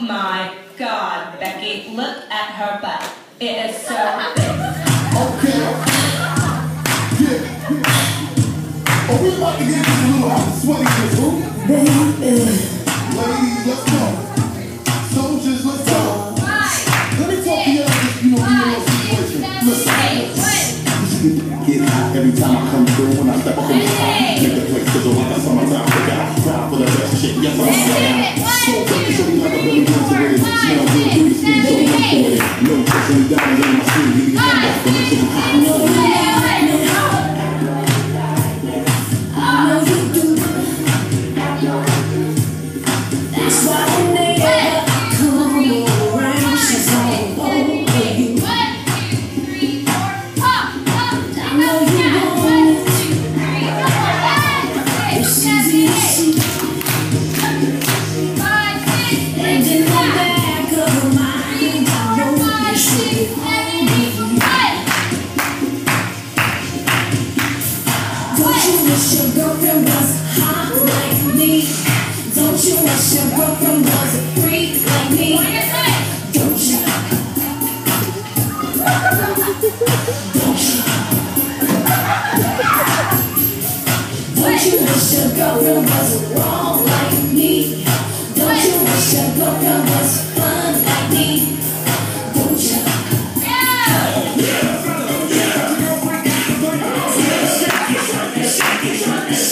my God, Becky, look at her butt. It is so big. Okay. Yeah, yeah. Oh, we about to get this a little hot sweaty this room. Ladies, let's go. Soldiers, let's go. Let me talk to y'all, just, you know, a situation. Listen. Get hot every time I come through when I step up in the spot. Make the place sizzle like a summertime cookout. Crowd for the best shit, yes I'm saying. So Pushing me you wish your girlfriend was hot like me? Don't you wish your girlfriend was a freak like me? Don't you? Don't you? Don't you wish your girlfriend was wrong like I can.